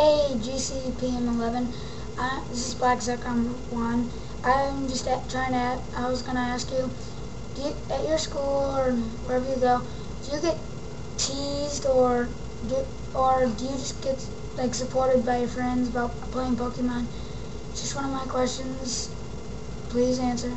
Hey, GCPM11. This is Black Zekrom 1. I'm just at, trying to, I was going to ask you, do you, at your school or wherever you go, do you get teased or do, or do you just get like supported by your friends about playing Pokemon? It's just one of my questions. Please answer.